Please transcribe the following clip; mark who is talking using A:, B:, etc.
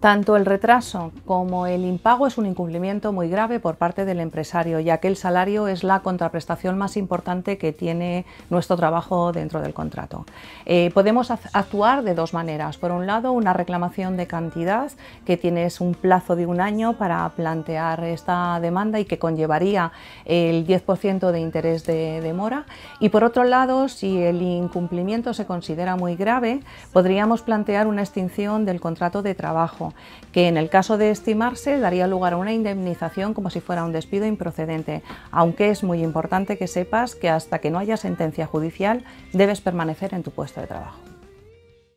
A: Tanto el retraso como el impago es un incumplimiento muy grave por parte del empresario, ya que el salario es la contraprestación más importante que tiene nuestro trabajo dentro del contrato. Eh, podemos actuar de dos maneras. Por un lado, una reclamación de cantidad, que tienes un plazo de un año para plantear esta demanda y que conllevaría el 10% de interés de demora. Y por otro lado, si el incumplimiento se considera muy grave, podríamos plantear una extinción del contrato de trabajo que en el caso de estimarse daría lugar a una indemnización como si fuera un despido improcedente, aunque es muy importante que sepas que hasta que no haya sentencia judicial debes permanecer en tu puesto de trabajo.